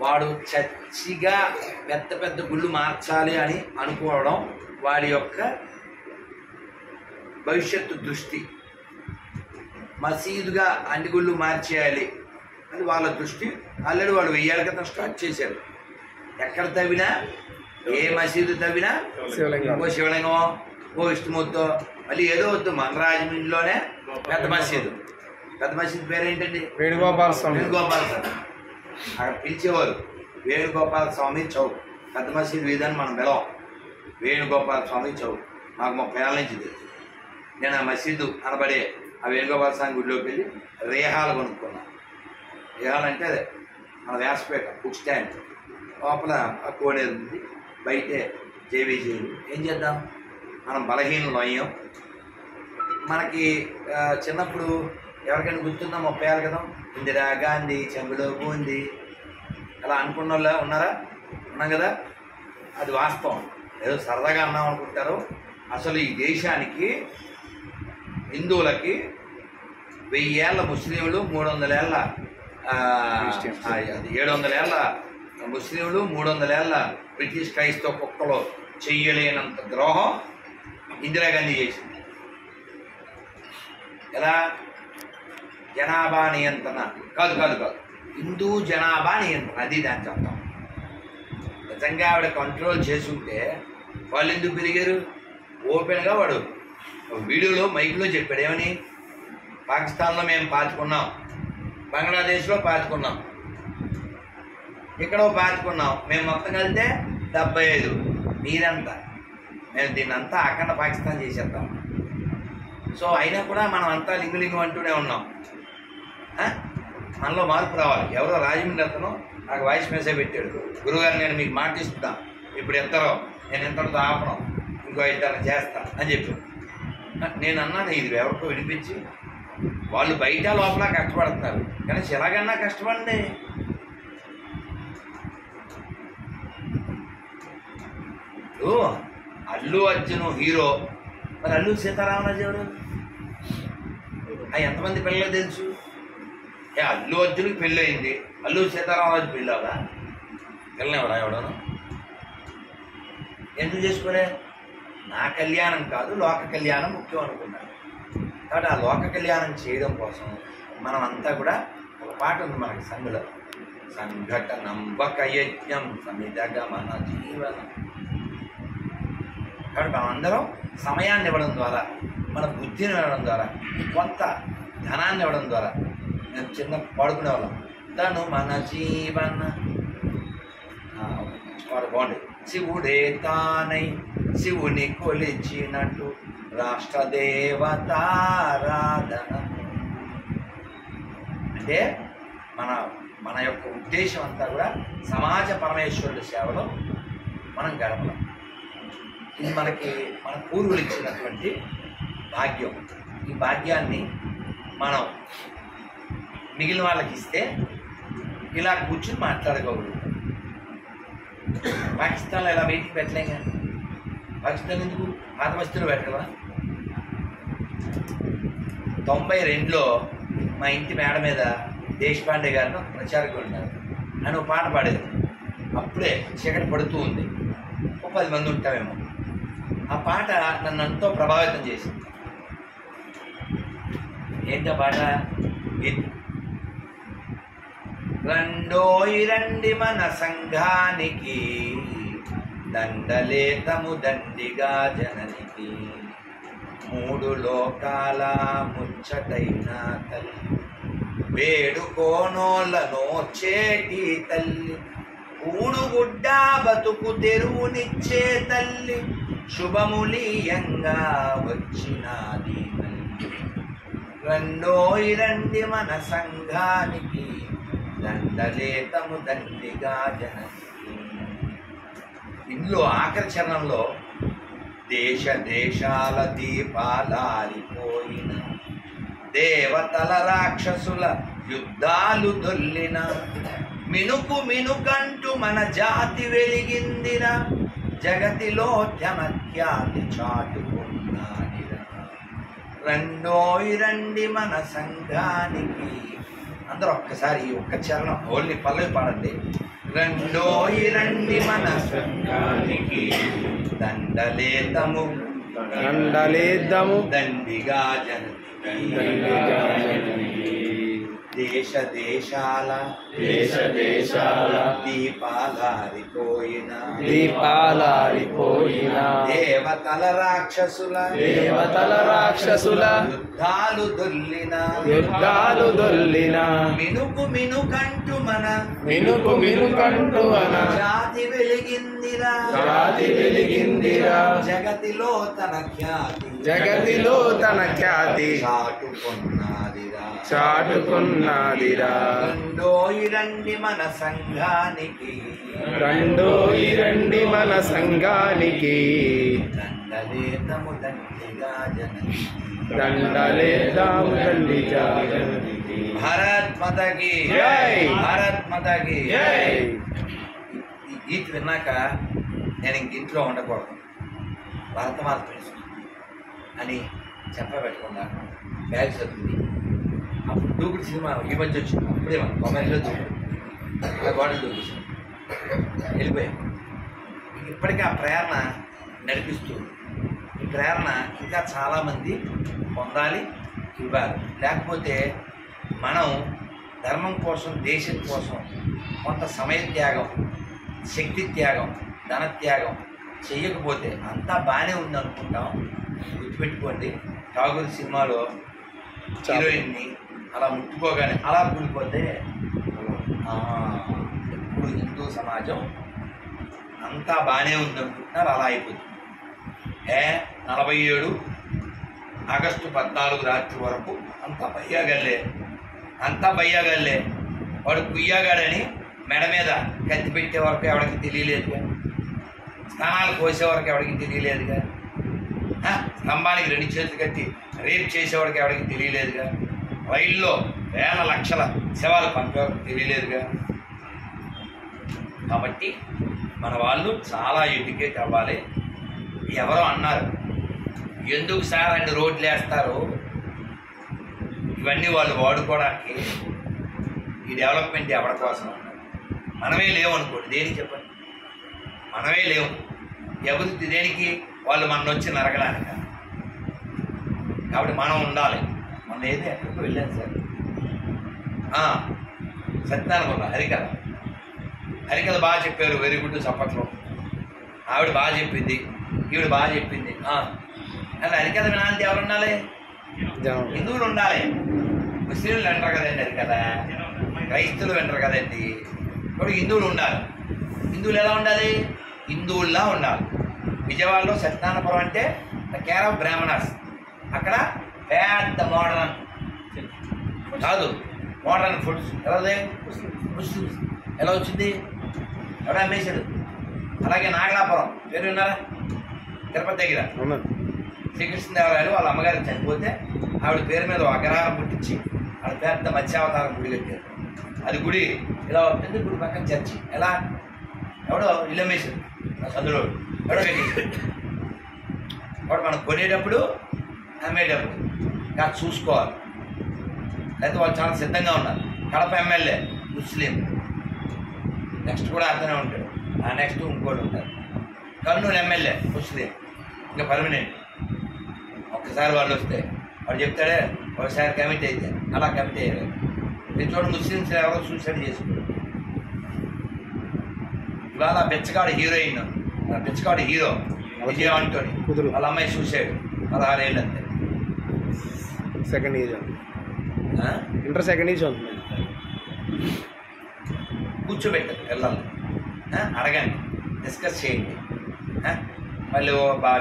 వాడు చచ్చిగా పెద్ద పెద్ద గుళ్ళు మార్చాలి అని అనుకోవడం వాడి యొక్క భవిష్యత్తు దృష్టి. మసీదుగా అన్ని గుళ్ళు మార్చేయాలి అది వాళ్ళ దృష్టి. ఆల్రెడీ వాడు వెయ్యాల క్రితం స్టార్ట్ చేశారు ఎక్కడ తవ్వినా ఏ మసీదు తవ్వినా ఓ శివలింగం ఓ విష్ణుమూర్తో మళ్ళీ ఏదో వద్దు మన రాజమండ్రిలోనే పెద్ద మసీదు. పెద్ద మసీదు పేరు ఏంటండి వేణుగోపాల స్వామి. వేణుగోపాల స్వామి. అక్కడ పిలిచేవారు. వేణుగోపాల స్వామి చౌక్. పెద్ద మసీదు వీధని మనం పిలవం. వేణుగోపాల స్వామి చౌక్. నాకు ముప్పై ఏళ్ళ నుంచి తెలుసు. నేను ఆ మసీదు అనబడే ఆ వేణుగోపాల స్వామి గుడిలోకి వెళ్ళి రేహాలు కొనుక్కున్నాను రేహాలు అంటే అదే మన వ్యాసపేట బుక్ స్టాండ్. లోపల ఆ కోనేరు ఉంది. బయటే జేబీజీలు ఏం చేద్దాం? మనం బలహీనలు అయ్యాం. మనకి చిన్నప్పుడు ఎవరికైనా గుర్తుందా? ముప్పై ఏళ్ళ క్రితం? ఇందిరా గాంధీ చెంబులో ఉంది అలా అనుకున్న వాళ్ళు ఉన్నారా? ఉన్నాం కదా? అది వాస్తవం. ఏదో సరదాగా అన్నాం అనుకుంటారు. అసలు ఈ దేశానికి హిందువులకి వెయ్యేళ్ళ ముస్లింలు మూడు వందల ఏళ్ళ అది ఏడు వందల ఏళ్ళ ముస్లింలు మూడు వందల ఏళ్ళ బ్రిటిష్ క్రైస్తవ కుక్కలు చెయ్యలేనంత ద్రోహం ఇందిరాగాంధీ చేసింది. ఎలా? జనాభా నియంత్రణ. కాదు కాదు కాదు. హిందూ జనాభా నియంత్రణ. అది దాని చెప్తాం నిజంగా ఆవిడ కంట్రోల్ చేసుంటే వాళ్ళు ఎందుకు పెరిగారు? ఓపెన్గా వాడు వీడియోలో మైక్లో చెప్పాడు. ఏమని? పాకిస్తాన్లో మేము పాతుకున్నాం. బంగ్లాదేశ్లో పాతుకున్నాం. ఇక్కడ పాతుకున్నాం. మేము మొత్తం కలిస్తే డెబ్బై ఐదు. మీరంతా. మేము దీన్ని అంతా అఖండ పాకిస్తాన్ చేసేద్దాం. సో అయినా కూడా మనం అంతా లింగు అంటూనే ఉన్నాం. మనలో మార్పు రావాలి. ఎవరో రాజమండ్రి అతను నాకు వాయిస్ మెసేజ్ పెట్టాడు. గురుగారు నేను మీకు మాట ఇప్పుడు ఎంతరో నేను ఎంతటితో ఆపను. ఇంకో ఇద్దరు చేస్తా అని చెప్పాడు. నేను అన్నాను ఇది ఎవరికో వినిపించి వాళ్ళు బయట లోపల కష్టపడుతున్నారు. కానీ ఎలాగన్నా కష్టపడండి. అల్లు అర్జును హీరో. మరి అల్లు సీతారామరాజు ఎవరు? ఆ ఎంతమంది పిల్లలు తెలుసు? అల్లు అర్జున్కి పెళ్ళి అయింది అల్లు సీతారామరాజు పెళ్ళి అవదా పిల్లని ఎవడను? ఎందుకు చేసుకోలే నా కళ్యాణం కాదు లోక కళ్యాణం ముఖ్యం అనుకున్నాను కాబట్టి ఆ లోక కళ్యాణం చేయడం కోసం మనం అంతా కూడా ఒక పాట ఉంది మనకి సంఘులో. సంఘటనంబక యజ్ఞం సమిదగమన జీవనం. కాబట్టి మనందరం సమయాన్ని ఇవ్వడం ద్వారా మన బుద్ధిని ఇవ్వడం ద్వారా కొంత ధనాన్ని ఇవ్వడం ద్వారా చిన్న పాడుకునే వాళ్ళం తను మన జీవన. వాడు పాట శివుడే తానై శివుని కొలిచినట్టు రాష్ట్ర దేవతారాధన అంటే మన మన యొక్క ఉద్దేశం అంతా కూడా సమాజ పరమేశ్వరుడి సేవలో మనం గడపడం. ఇది మనకి మన పూర్వులు ఇచ్చినటువంటి భాగ్యం. ఈ భాగ్యాన్ని మనం మిగిలిన వాళ్ళకి ఇస్తే ఇలా కూర్చుని మాట్లాడుకోకూడదు పాకిస్తాన్లో ఇలా మీటింగ్ పెట్టలేం కానీ పాకిస్తాన్ ఎందుకు ఆత్మహత్యలు పెట్టవా తొంభై రెండులో మా ఇంటి మేడ మీద దేశపాండే గారిని ఒక ప్రచారకులు ఉన్నారు ఆయన ఒక పాట పాడేది అప్పుడే చీకటి పడుతూ ఉంది. ఒక పది మంది ఉంటామేమో ఆ పాట నన్ను ఎంతో ప్రభావితం చేసింది. ఏంటో పాట? రండోయి రండి మన సంఘానికి దండలేతము దండిగా జననికి. మూడు లోకాల ముచ్చటైన తల్లి వేడుకోనోళ్ళను చేటి తల్లి కూడుగుడ్డ బతుకు తెరువునిచ్చే తల్లి శుభములీయంగా వచ్చినాది తల్లి. రండోయి రండి మన సంఘానికి దండలేతము దండిగా జన ఇందులో ఆఖరి చరణంలో దేశ దేశాల దీపాలారిపోయిన దేవతల రాక్షసుల యుద్ధాలు దొల్లిన మినుకు మినుకంటూ మన జాతి వెలిగిందిన జగతిలో జనఖ్యాతి చాటుకున్నాడిరా రండోయి రండి మన సంఘానికి అందరూ ఒక్కసారి ఈ ఒక్క చరణం ఓన్లీ పల్లవి పాడండి. రెండోయి రండి మన సంఘానికి. దండలేతము దండలేద్దాము. దండిగా జనకి దేశ దేశాల దేశ దేశాల దీపాలారిపోయిన దీపాలారిపోయిన దేవతల రాక్షసుల దేవతల రాక్షసుల యుద్ధాలు దొల్లిన యుద్ధాలు దొల్లిన మినుకు మినుకంటూ మన మినుకు మినుకంటూ అన జాతి వెలిగిందిరా. జాతి వెలిగిందిరా. జగతిలో తన ఖ్యాతి జగతిలో తన ఖ్యాతి చాటుకున్నదిరా చాటుకున్నదిరా. రెండోయి రండి మన సంఘానికి. రెండో ఈ రండి మన సంఘానికి. దండలేతము దండిగా జనకి దండలేద్దాము దండిగా భారత్ మాతకి జై. భారత్ మాతకి జై. ఈ గీత విన్నాక నేను ఇంక ఇంట్లో ఉండకూడదు. భరతమాత తెలుసు అని చెప్పబెట్టకుండా బ్యాగ్ చదువుతుంది. అప్పుడు దూకుడు సినిమా ఈ మధ్య వచ్చింది. అప్పుడే మనం తొంభైలో దూకుడు. ఆ గోడలు దూకేసాం వెళ్ళిపోయాం. ఇప్పటికీ ఆ ప్రేరణ నడిపిస్తూ ఈ ప్రేరణ ఇంకా చాలామంది పొందాలి ఇవ్వాలి. లేకపోతే మనం ధర్మం కోసం దేశం కోసం కొంత సమయ త్యాగం శక్తి త్యాగం ధన త్యాగం చేయకపోతే అంతా బాగానే ఉంది అనుకుంటాం గుర్తుపెట్టుకోండి ఠాగూర్ సినిమాలో హీరోయిన్ని అలా ముట్టుకోగానే అలా కూలిపోతే ఇప్పుడు హిందూ సమాజం అంతా బాగానే ఉంది అనుకుంటున్నారు అలా అయిపోతుంది. ఏ నలభై ఏడు ఆగస్టు పద్నాలుగు రాత్రి వరకు అంతా బయ్యాగల్లే అంతా బయ్యాగల్లే వాడు కుయ్యాగాడని మెడ మీద కత్తి పెట్టే వరకు ఎవరికి తెలియలేదుగా? స్నానాలు కోసే వరకు ఎవరికి తెలియలేదుగా? స్తంభానికి రెండు చేతులు కట్టి రేప్ చేసేవాడికి ఎవరికి తెలియలేదుగా? రైల్లో వేల లక్షల శవాలు పంపారు తెలియలేదుగా. కాబట్టి మన వాళ్ళు చాలా ఎడ్యుకేట్ అవ్వాలి. ఎవరో అన్నారు ఎందుకు సార్ అన్ని రోడ్లు వేస్తారు? ఇవన్నీ వాళ్ళు వాడుకోవడానికి ఈ డెవలప్మెంట్ ఎవరి కోసం? మనమే లేవు అనుకోండి దేనికి చెప్పండి? మనమే లేవు. ఎవరి అభివృద్ధి దేనికి? వాళ్ళు మన వచ్చి నరకడానికి. కాబట్టి మనం ఉండాలి. ఏదో ఎక్కడికి వెళ్ళాను సార్. సత్యనారాయణ హరికథ. హరికథ బాగా చెప్పారు వెరీ గుడ్ చప్పట్లో. ఆవిడ బాగా చెప్పింది ఈవిడ బాగా చెప్పింది. అలా హరికథ వినాలంటే ఎవరు ఉండాలి? హిందువులు ఉండాలి. ముస్లింలు వింటారు కదండి కదా క్రైస్తువులు వింటారు కదండి. ఇప్పుడు హిందువులు ఉండాలి. హిందువులు ఎలా ఉండాలి? హిందువుల్లా ఉండాలి. విజయవాడలో సత్యనారాయణపురం అంటే కేర్ ఆఫ్ బ్రాహ్మణాస్ అక్కడ పెద్ద మోడర్న్. కాదు మోడర్న్ ఫుడ్స్. ఎలా ఉంది ముస్లిమ్స్. ఎలా వచ్చింది? ఎవడ అమ్మేశాడు? అలాగే నాగలాపురం. పేరు విన్నారా? తిరుపతి దగ్గర. శ్రీకృష్ణదేవరాయలు వాళ్ళ అమ్మగారికి చనిపోతే ఆవిడ పేరు మీద ఒక అగ్రహారం పుట్టించి ఆవిడ పెద్ద మత్స్యావతారం గుడి కట్టారు. అది గుడి ఇలా ఉంటుంది గుడి పక్కన చర్చి. ఎలా? ఎవడో ఇల్లు అమ్మేశాడు. ఆ సందులో ఎవడో కట్టేశాడు వాడు మనం కొనేటప్పుడు అమ్మేటప్పుడు. కాదు చూసుకోవాలి. లేకపోతే వాళ్ళు చాలా సిద్ధంగా ఉన్నారు. కడప ఎమ్మెల్యే ముస్లిం. నెక్స్ట్ కూడా అతనే ఉంటాడు. ఆ నెక్స్ట్ ఇంకోటి ఉంటారు. Kurnool MLA Muslim. ఇంకా పర్మనెంట్ ఒక్కసారి వాళ్ళు వస్తే వాడు చెప్తాడే ఒకసారి కమిటీ అయితే అలా కమిటీ అయ్యారు మీరు చూడండి ముస్లిమ్స్ ఎవరో సూసైడ్ చేసుకున్నారు. ఇవాళ బెచ్చగాడు హీరోయిన్ బెచ్చగాడు హీరో విజయ అంటోని. వాళ్ళ అమ్మాయి సూసైడ్ పదహారేళ్ళు అంతే. Second age? Inter second age ఉంది కూర్చోబెట్టారు పిల్లల్ని ఆ? అడగండి. డిస్కస్ చేయండి? మళ్ళీ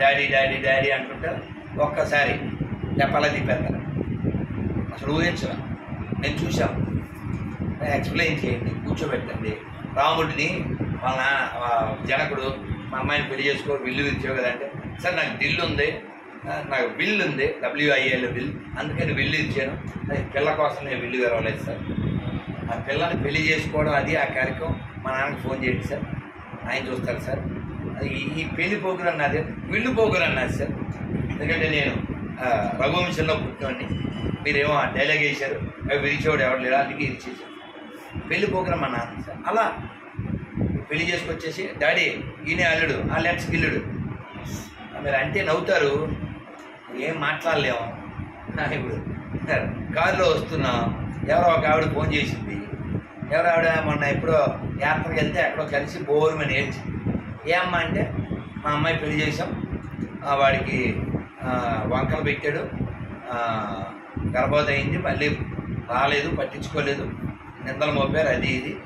డాడీ డాడీ డాడీ అంటుంటారు ఒక్కసారి చెప్పాలా తిప్పేస్తారు. అసలు ఊహించరా? నేను చూశాను. ఎక్స్ప్లెయిన్ చేయండి కూర్చోబెట్టండి. రాముడిని వాళ్ళ జనకుడు మా అమ్మాయిని పెళ్ళి చేసుకో బిల్లు ఇచ్చావు కదంటే. సార్ నాకు బిల్ ఉంది నాకు బిల్ ఉంది. డబ్ల్యూఐఏలో బిల్ అందుకని బిల్లు ఇచ్చాను. అది పిల్ల కోసం నేను బిల్లు తెరవలేదు సార్. ఆ పిల్లని పెళ్ళి చేసుకోవడం అది ఆ కార్యక్రమం మా నాన్నకి ఫోన్ చేయండి సార్. ఆయన చూస్తారు సార్. ఈ- ఈ పెళ్ళి పోగులు అన్నది విల్లు పోగులు అన్నది సార్. ఎందుకంటే నేను రఘువంశంలో పుట్టినోడిని. మీరేమో ఆ డైలాగ్ వేశారు. అవి విరిచేవాడు ఎవరు లేరు అందుకే ఇచ్చేసారు పెళ్ళి పోగులు మా నాన్న సార్. అలా పెళ్ళి చేసుకొచ్చేసి డాడీ ఈయనే అల్లుడు. ఆ లెట్స్ గిల్లుడు మీరు అంటే నవ్వుతారు. ఏం మాట్లాడలేము. ఇప్పుడు కారులో వస్తున్నాం ఎవరో ఒక ఆవిడ ఫోన్ చేసింది. ఎవరో ఆవిడ మొన్న ఎప్పుడో యాత్రకు వెళ్తే ఎక్కడో కలిసి బోరుమని ఏడ్చి ఏమ్మా అంటే మా అమ్మాయి పెళ్ళి చేసాం వాడికి వంకలు పెట్టాడు. ఆ, గర్భవతి అయింది. మళ్ళీ రాలేదు పట్టించుకోలేదు. నిందలు మోపారు అది ఇది.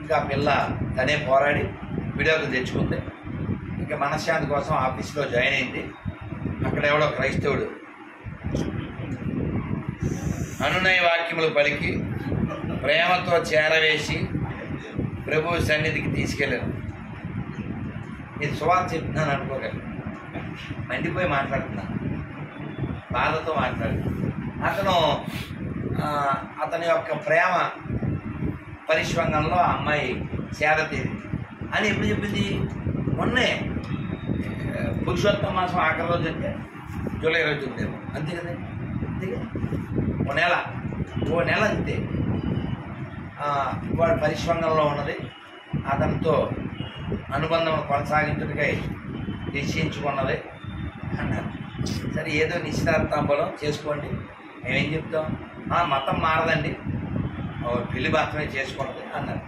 ఇంకా పిల్ల తనే పోరాడి విడాకులు తెచ్చుకుంది. ఇంకా మనశ్శాంతి కోసం ఆఫీస్లో జాయిన్ అయింది. అక్కడ ఎవడో క్రైస్తవుడు. అనునయ వాక్యములు పలికి ప్రేమతో చేరవేసి ప్రభు సన్నిధికి తీసుకెళ్ళాను ఇది సువార్త చెప్తున్నాను అనుకోగలను మండిపోయి మాట్లాడుతున్నాను బాధతో మాట్లాడు అతను అతని యొక్క ప్రేమ పరిశ్వంగంలో అమ్మాయి చేరతీరింది అని ఎప్పుడు చెప్పింది? మొన్నే. పురుషోత్తమ మాసం ఆఖరి రోజు అంటే జూలై ఇరవై తొమ్మిది అంతే కదా? అంతే ఓ నెల. ఓ నెల అంతే. వాడు పరిశ్రమంలో ఉన్నది. అతనితో అనుబంధం కొనసాగించుటకై నిశ్చయించుకున్నది అన్నారు. సరే ఏదో నిశ్చితార్థాంబలం చేసుకోండి. మేమేం చెప్తాం? ఆ మతం మారదండి. ఓ పెళ్ళి మాత్రమే చేసుకున్నది అన్నారు.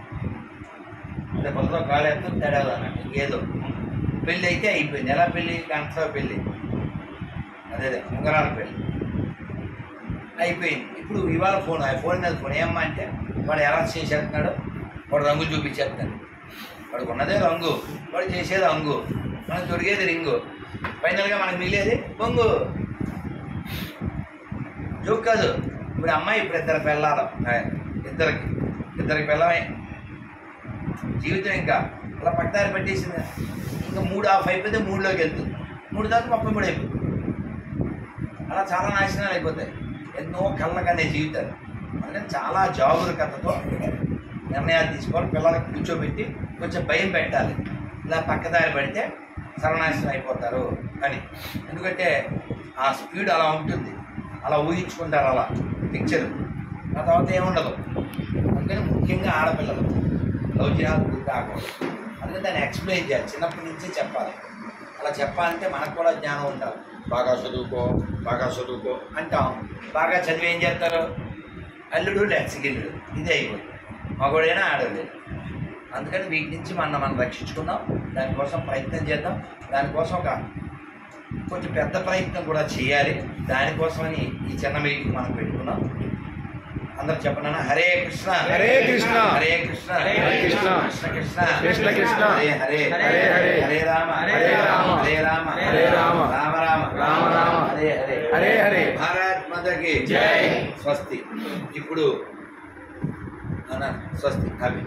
అంటే పొలతో కాలేస్తాం తేడా అన్నట్టు ఏదో. పెళ్ళి అయితే అయిపోయింది. ఎలా పెళ్ళి? గంటలో పెళ్ళి. అదే అదే ఉంగరాల పెళ్ళి. అయిపోయింది. ఇప్పుడు ఇవాళ ఫోన్ ఆ ఫోన్ మీద ఫోన్ ఏమ్మా అంటే వాడు ఎలా చేసేస్తున్నాడు. వాడు రంగు చూపించేస్తున్నాడు. వాడికి ఉన్నదే రంగు. వాడు చేసేది రంగు మనం దొరికేది రింగు. ఫైనల్గా మనకు మిగిలేది బొంగు జోక్ కాదు. ఇప్పుడు అమ్మాయి ఇప్పుడు ఇద్దరు పిల్లలు ఇద్దరికి. ఇద్దరికి పిల్లమే జీవితం ఇంకా అలా పక్కదారి పెట్టేసింది. ఇంకా మూడు ఆఫ్ అయిపోతే మూడులోకి వెళ్తుంది. మూడు దాకా ముప్పై మూడు అయిపోతుంది. అలా చాలా నాశనాలు అయిపోతాయి. ఎన్నో కళ్ళకనే జీవితాలు. అందుకని చాలా జాగ్రత్తతో నిర్ణయాలు తీసుకోవాలి. పిల్లలకి కూర్చోబెట్టి కొంచెం భయం పెట్టాలి. ఇలా పక్కదారి పడితే సర్వనాశనం అయిపోతారు అని. ఎందుకంటే ఆ స్పీడ్ అలా ఉంటుంది. అలా ఊహించుకుంటారు అలా. పిక్చర్ ఆ తర్వాత ఏముండదు. అందుకని ముఖ్యంగా ఆడపిల్లలు. లవ్ చేయాలి గురి అందుకే అందుకని దాన్ని ఎక్స్ప్లెయిన్ చేయాలి. చిన్నప్పటి నుంచే చెప్పాలి. అలా చెప్పాలంటే మనకు కూడా జ్ఞానం ఉండాలి. బాగా చదువుకో బాగా చదువుకో అంటాం. బాగా చదివి ఏం చేస్తారు? అల్లుడు లెక్సగిల్లుడు ఇదే అయిపోతుంది. మగోడైనా ఆడలేదు అందుకని వీటి నుంచి మనం మనం రక్షించుకుందాం. దానికోసం ప్రయత్నం చేద్దాం. దానికోసం ఒక కొంచెం పెద్ద ప్రయత్నం కూడా చేయాలి. దానికోసమని ఈ చిన్న మీటింగ్ మనం పెట్టుకున్నాం. అందరు చెప్పనా హరే కృష్ణ హరే కృష్ణ. హరే కృష్ణ హరే కృష్ణ. కృష్ణ కృష్ణ కృష్ణ కృష్ణ. హరే హరే హరే హరే. హరే రామ హరే రామ. హరే రామ హరే రామ. రామ రామ రామ రామ. హరే హరే హరే హరే. భారత్ మాతకి జై. స్వస్తి ఇప్పుడు స్వస్తి అవి